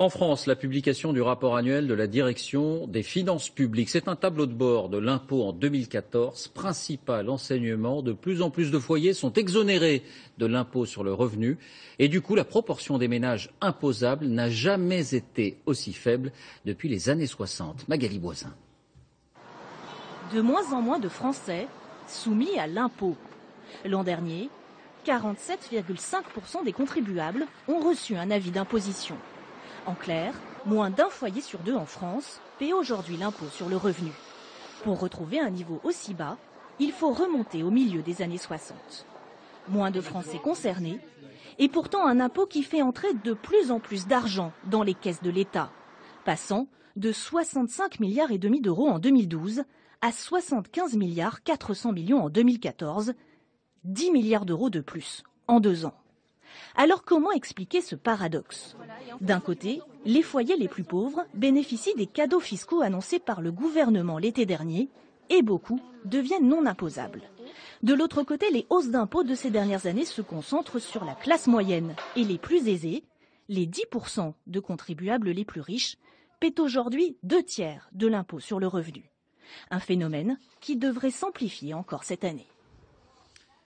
En France, la publication du rapport annuel de la direction des finances publiques, c'est un tableau de bord de l'impôt en 2014. Principal enseignement, de plus en plus de foyers sont exonérés de l'impôt sur le revenu et du coup, la proportion des ménages imposables n'a jamais été aussi faible depuis les années 60. Magali Boisin. De moins en moins de Français soumis à l'impôt. L'an dernier, 47,5% des contribuables ont reçu un avis d'imposition. En clair, moins d'un foyer sur deux en France paie aujourd'hui l'impôt sur le revenu. Pour retrouver un niveau aussi bas, il faut remonter au milieu des années 60. Moins de Français concernés, et pourtant un impôt qui fait entrer de plus en plus d'argent dans les caisses de l'État, passant de 65 milliards et demi d'euros en 2012 à 75 milliards 400 millions en 2014, 10 milliards d'euros de plus en deux ans. Alors comment expliquer ce paradoxe? D'un côté, les foyers les plus pauvres bénéficient des cadeaux fiscaux annoncés par le gouvernement l'été dernier et beaucoup deviennent non imposables. De l'autre côté, les hausses d'impôts de ces dernières années se concentrent sur la classe moyenne et les plus aisés. Les 10% de contribuables les plus riches paient aujourd'hui deux tiers de l'impôt sur le revenu. Un phénomène qui devrait s'amplifier encore cette année.